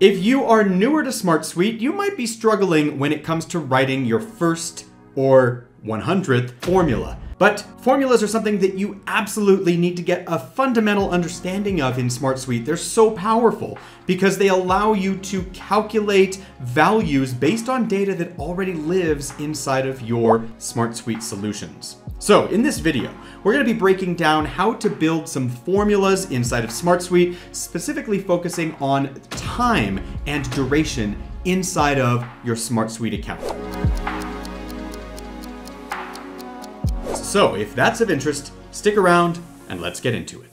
If you are newer to SmartSuite, you might be struggling when it comes to writing your first or 100th formula. But formulas are something that you absolutely need to get a fundamental understanding of in SmartSuite. They're so powerful because they allow you to calculate values based on data that already lives inside of your SmartSuite solutions. So in this video, we're going to be breaking down how to build some formulas inside of SmartSuite, specifically focusing on time and duration inside of your SmartSuite account. So if that's of interest, stick around and let's get into it.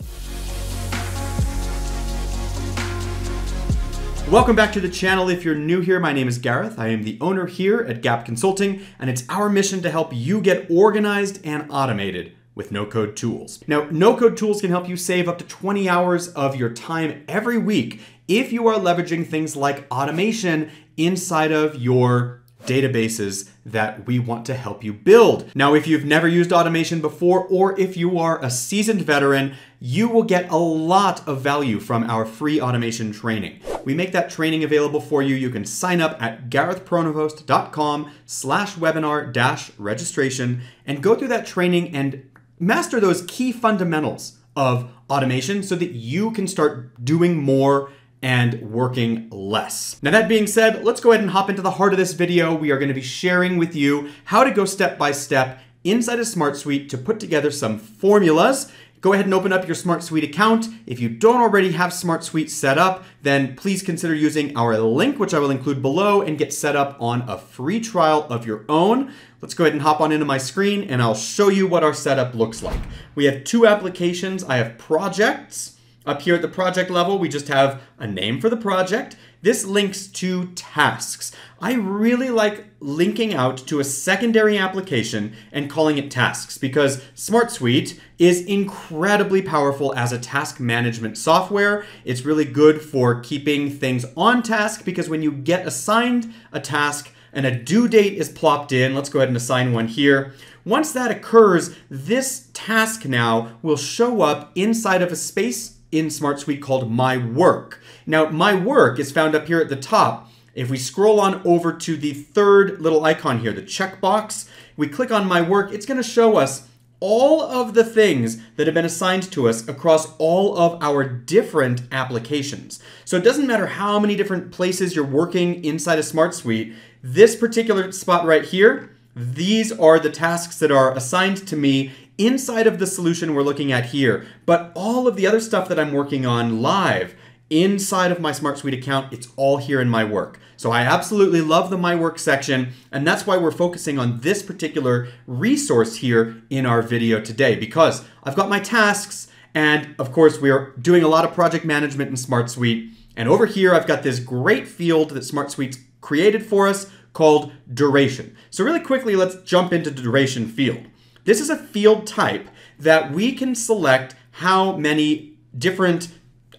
Welcome back to the channel. If you're new here, my name is Gareth. I am the owner here at Gap Consulting, and it's our mission to help you get organized and automated with no code tools. Now, no code tools can help you save up to 20 hours of your time every week if you are leveraging things like automation inside of your databases that we want to help you build. Now, if you've never used automation before, or if you are a seasoned veteran, you will get a lot of value from our free automation training. We make that training available for you. You can sign up at garethpronovost.com slash webinar dash registration and go through that training and master those key fundamentals of automation so that you can start doing more and working less. Now that being said, let's go ahead and hop into the heart of this video. We are gonna be sharing with you how to go step by step inside of SmartSuite to put together some formulas Go ahead and open up your SmartSuite account. If you don't already have SmartSuite set up, then please consider using our link, which I will include below, and get set up on a free trial of your own. Let's go ahead and hop on into my screen and I'll show you what our setup looks like. We have two applications. I have projects up here at the project level, we just have a name for the project. This links to tasks. I really like linking out to a secondary application and calling it tasks because SmartSuite is incredibly powerful as a task management software. It's really good for keeping things on task because when you get assigned a task and a due date is plopped in, let's go ahead and assign one here. Once that occurs, this task now will show up inside of a space in SmartSuite called My Work. Now, My Work is found up here at the top. If we scroll on over to the third little icon here, the checkbox, we click on My Work, it's going to show us all of the things that have been assigned to us across all of our different applications. So it doesn't matter how many different places you're working inside a SmartSuite, this particular spot right here, these are the tasks that are assigned to me inside of the solution we're looking at here. But all of the other stuff that I'm working on live inside of my SmartSuite account, it's all here in my work. So I absolutely love the My Work section, and that's why we're focusing on this particular resource here in our video today, because I've got my tasks, and of course we're doing a lot of project management in SmartSuite. And over here, I've got this great field that SmartSuite's created for us called duration. So really quickly, let's jump into the duration field. This is a field type that we can select how many different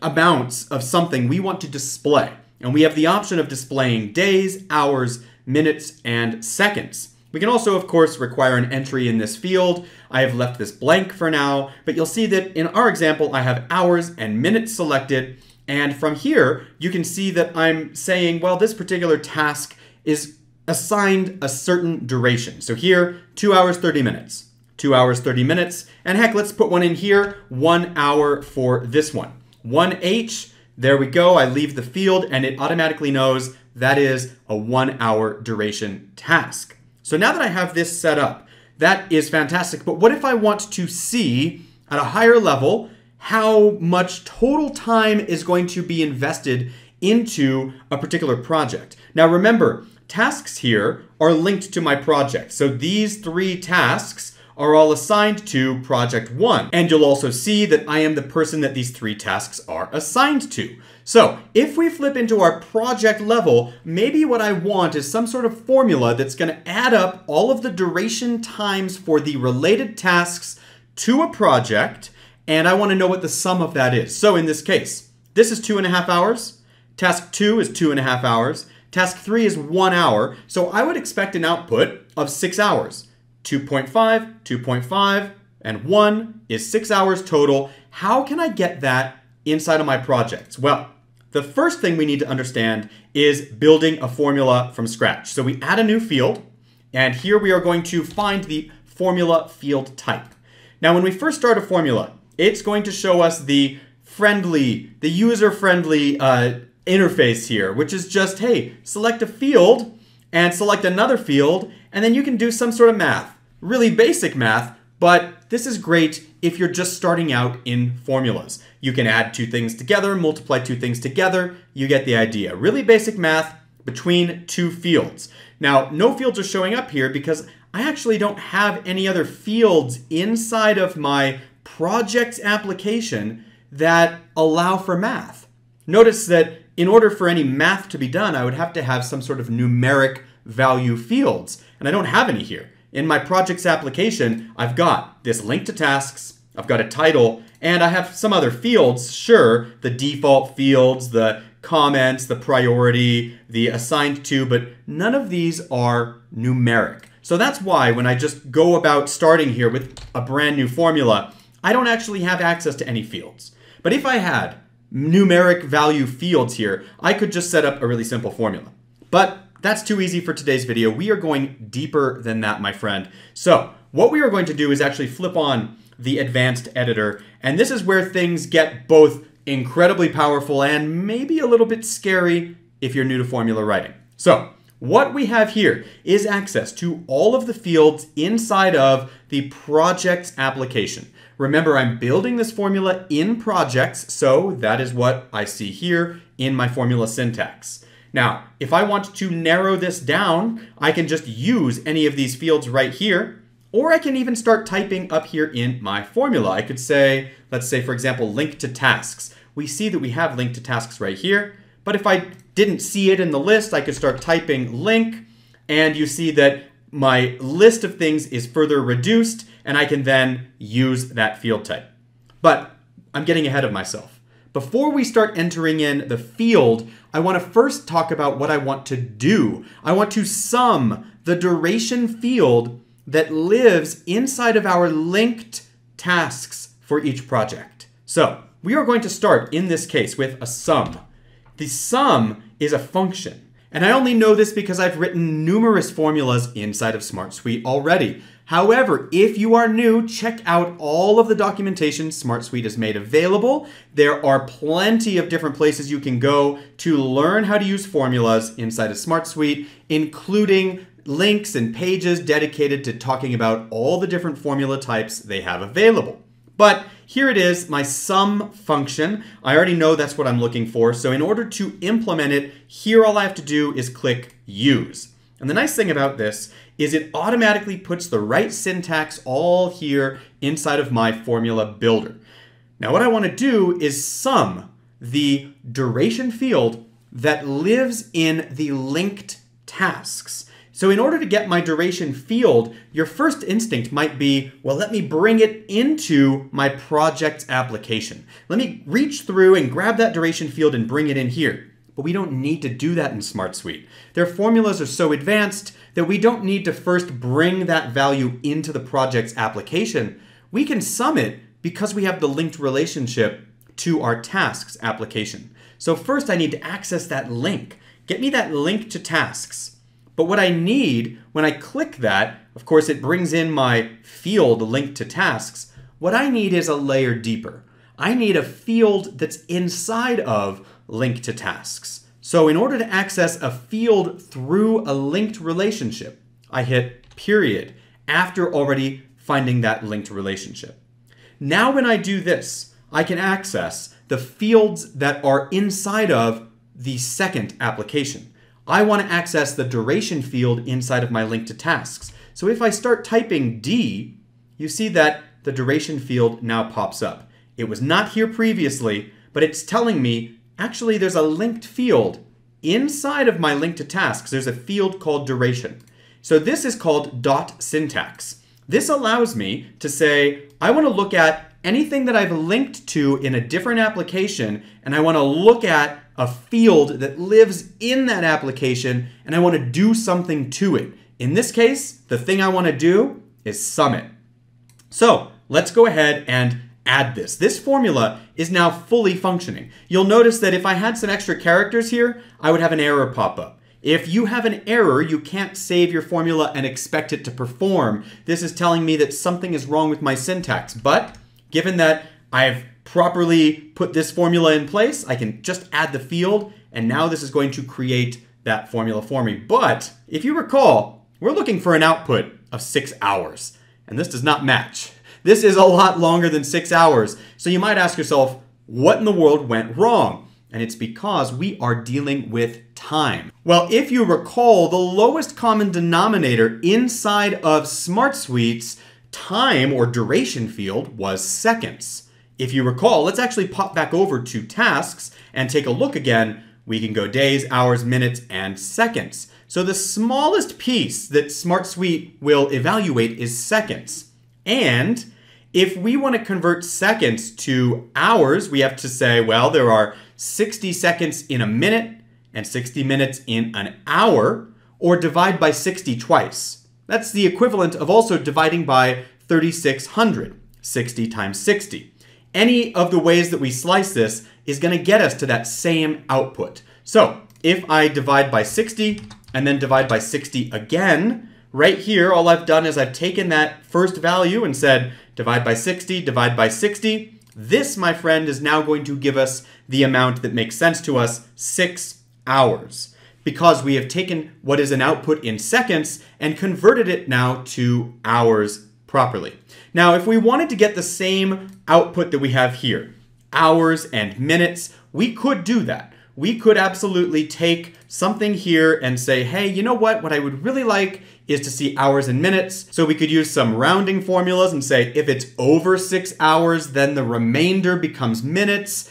amounts of something we want to display. And we have the option of displaying days, hours, minutes, and seconds. We can also, of course, require an entry in this field. I have left this blank for now, but you'll see that in our example, I have hours and minutes selected. And from here, you can see that I'm saying, well, this particular task is assigned a certain duration. So here, two hours, 30 minutes two hours, 30 minutes. And heck, let's put one in here, one hour for this one. 1H, there we go. I leave the field and it automatically knows that is a one hour duration task. So now that I have this set up, that is fantastic. But what if I want to see at a higher level how much total time is going to be invested into a particular project? Now remember, tasks here are linked to my project. So these three tasks are all assigned to project one. And you'll also see that I am the person that these three tasks are assigned to. So if we flip into our project level, maybe what I want is some sort of formula that's gonna add up all of the duration times for the related tasks to a project, and I wanna know what the sum of that is. So in this case, this is two and a half hours, task two is two and a half hours, task three is one hour, so I would expect an output of six hours. 2.5, 2.5, and 1 is 6 hours total. How can I get that inside of my projects? Well, the first thing we need to understand is building a formula from scratch. So we add a new field, and here we are going to find the formula field type. Now, when we first start a formula, it's going to show us the friendly, the user-friendly uh, interface here, which is just, hey, select a field and select another field, and then you can do some sort of math. Really basic math, but this is great if you're just starting out in formulas. You can add two things together, multiply two things together, you get the idea. Really basic math between two fields. Now, no fields are showing up here because I actually don't have any other fields inside of my project application that allow for math. Notice that in order for any math to be done, I would have to have some sort of numeric value fields, and I don't have any here. In my project's application, I've got this link to tasks, I've got a title, and I have some other fields, sure, the default fields, the comments, the priority, the assigned to, but none of these are numeric. So that's why when I just go about starting here with a brand new formula, I don't actually have access to any fields. But if I had numeric value fields here, I could just set up a really simple formula. But that's too easy for today's video. We are going deeper than that, my friend. So what we are going to do is actually flip on the advanced editor. And this is where things get both incredibly powerful and maybe a little bit scary if you're new to formula writing. So what we have here is access to all of the fields inside of the projects application. Remember, I'm building this formula in projects, so that is what I see here in my formula syntax. Now, if I want to narrow this down, I can just use any of these fields right here, or I can even start typing up here in my formula. I could say, let's say, for example, link to tasks. We see that we have link to tasks right here, but if I didn't see it in the list, I could start typing link, and you see that my list of things is further reduced, and I can then use that field type. But I'm getting ahead of myself. Before we start entering in the field, I want to first talk about what I want to do. I want to sum the duration field that lives inside of our linked tasks for each project. So we are going to start in this case with a sum. The sum is a function. And I only know this because I've written numerous formulas inside of SmartSuite already. However, if you are new, check out all of the documentation SmartSuite has made available. There are plenty of different places you can go to learn how to use formulas inside of SmartSuite, including links and pages dedicated to talking about all the different formula types they have available. But here it is, my sum function. I already know that's what I'm looking for. So in order to implement it, here all I have to do is click use. And the nice thing about this is it automatically puts the right syntax all here inside of my formula builder. Now what I want to do is sum the duration field that lives in the linked tasks. So in order to get my duration field, your first instinct might be, well, let me bring it into my project application. Let me reach through and grab that duration field and bring it in here. But we don't need to do that in SmartSuite. Their formulas are so advanced that we don't need to first bring that value into the project's application. We can sum it because we have the linked relationship to our tasks application. So first I need to access that link. Get me that link to tasks. But what I need when I click that, of course, it brings in my field linked to tasks. What I need is a layer deeper. I need a field that's inside of link to tasks. So in order to access a field through a linked relationship, I hit period after already finding that linked relationship. Now when I do this, I can access the fields that are inside of the second application. I want to access the duration field inside of my link to tasks. So if I start typing D, you see that the duration field now pops up. It was not here previously, but it's telling me actually there's a linked field inside of my link to tasks. There's a field called duration. So this is called dot syntax. This allows me to say, I want to look at anything that I've linked to in a different application, and I want to look at a field that lives in that application and I want to do something to it. In this case, the thing I want to do is sum it. So let's go ahead and add this. This formula is now fully functioning. You'll notice that if I had some extra characters here, I would have an error pop up. If you have an error, you can't save your formula and expect it to perform. This is telling me that something is wrong with my syntax. But given that I've properly put this formula in place, I can just add the field, and now this is going to create that formula for me. But if you recall, we're looking for an output of six hours, and this does not match. This is a lot longer than six hours. So you might ask yourself, what in the world went wrong? And it's because we are dealing with time. Well, if you recall, the lowest common denominator inside of SmartSuite's time or duration field was seconds. If you recall, let's actually pop back over to tasks and take a look again. We can go days, hours, minutes, and seconds. So the smallest piece that SmartSuite will evaluate is seconds. And if we want to convert seconds to hours, we have to say, well, there are 60 seconds in a minute and 60 minutes in an hour, or divide by 60 twice. That's the equivalent of also dividing by 3600, 60 times 60. Any of the ways that we slice this is going to get us to that same output. So if I divide by 60 and then divide by 60 again, right here, all I've done is I've taken that first value and said divide by 60, divide by 60. This, my friend, is now going to give us the amount that makes sense to us, six hours. Because we have taken what is an output in seconds and converted it now to hours properly. Now, if we wanted to get the same output that we have here, hours and minutes, we could do that. We could absolutely take something here and say, hey, you know what? What I would really like is to see hours and minutes. So we could use some rounding formulas and say if it's over six hours, then the remainder becomes minutes.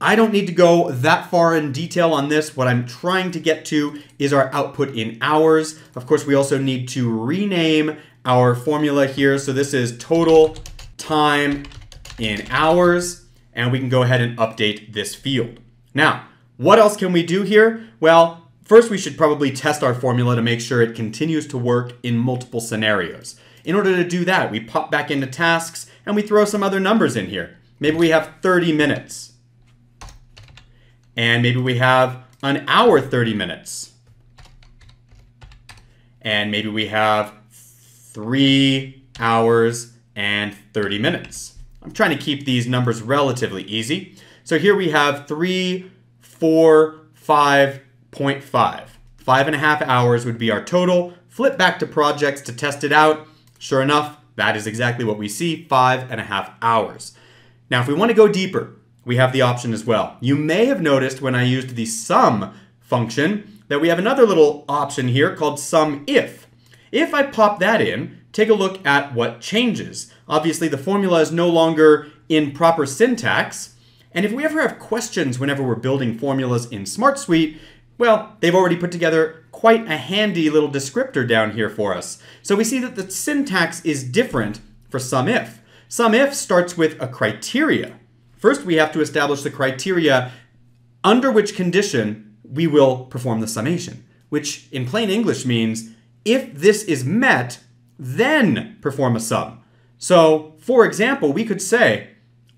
I don't need to go that far in detail on this. What I'm trying to get to is our output in hours. Of course, we also need to rename our formula here. So this is total time in hours, and we can go ahead and update this field. Now, what else can we do here? Well, First, we should probably test our formula to make sure it continues to work in multiple scenarios. In order to do that, we pop back into tasks and we throw some other numbers in here. Maybe we have 30 minutes. And maybe we have an hour 30 minutes. And maybe we have three hours and 30 minutes. I'm trying to keep these numbers relatively easy. So here we have three, four, five, 0.5. Five and a half hours would be our total. Flip back to projects to test it out. Sure enough, that is exactly what we see, five and a half hours. Now, if we want to go deeper, we have the option as well. You may have noticed when I used the sum function that we have another little option here called sum if. If I pop that in, take a look at what changes. Obviously, the formula is no longer in proper syntax. And if we ever have questions whenever we're building formulas in SmartSuite, well, they've already put together quite a handy little descriptor down here for us. So we see that the syntax is different for SUMIF. SUMIF starts with a criteria. First, we have to establish the criteria under which condition we will perform the summation, which in plain English means if this is met, then perform a sum. So, for example, we could say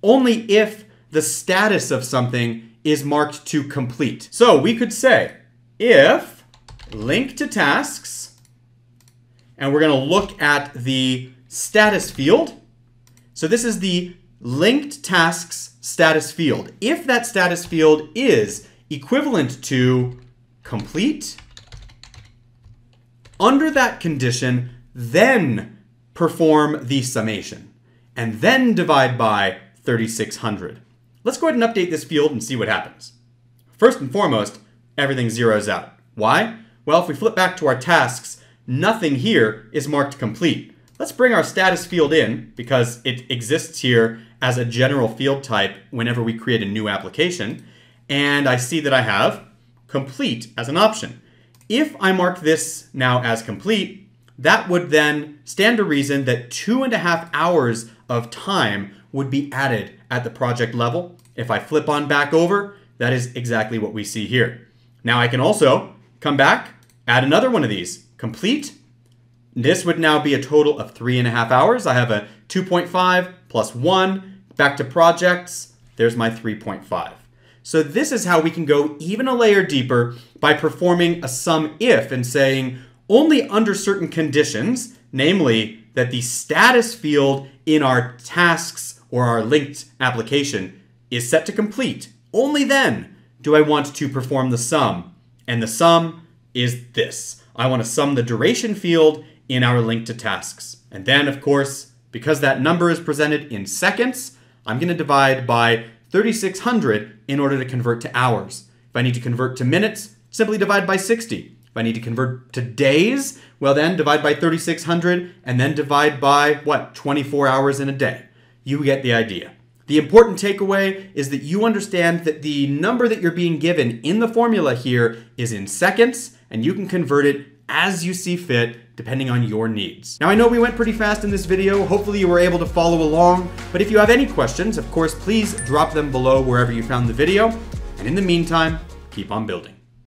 only if the status of something is marked to complete. So we could say if link to tasks, and we're going to look at the status field. So this is the linked tasks status field. If that status field is equivalent to complete, under that condition, then perform the summation, and then divide by 3600. Let's go ahead and update this field and see what happens. First and foremost, everything zeroes out. Why? Well, if we flip back to our tasks, nothing here is marked complete. Let's bring our status field in because it exists here as a general field type whenever we create a new application. And I see that I have complete as an option. If I mark this now as complete, that would then stand to reason that two and a half hours of time would be added at the project level. If I flip on back over, that is exactly what we see here. Now I can also come back, add another one of these, complete. This would now be a total of three and a half hours. I have a 2.5 plus one Back to projects, there's my 3.5. So this is how we can go even a layer deeper by performing a sum if and saying only under certain conditions, namely that the status field in our tasks or our linked application is set to complete. Only then do I want to perform the sum. And the sum is this. I want to sum the duration field in our link to tasks. And then, of course, because that number is presented in seconds, I'm going to divide by 3600 in order to convert to hours. If I need to convert to minutes, simply divide by 60. If I need to convert to days, well then divide by 3600 and then divide by what, 24 hours in a day. You get the idea. The important takeaway is that you understand that the number that you're being given in the formula here is in seconds and you can convert it as you see fit depending on your needs. Now I know we went pretty fast in this video, hopefully you were able to follow along, but if you have any questions, of course, please drop them below wherever you found the video, and in the meantime, keep on building.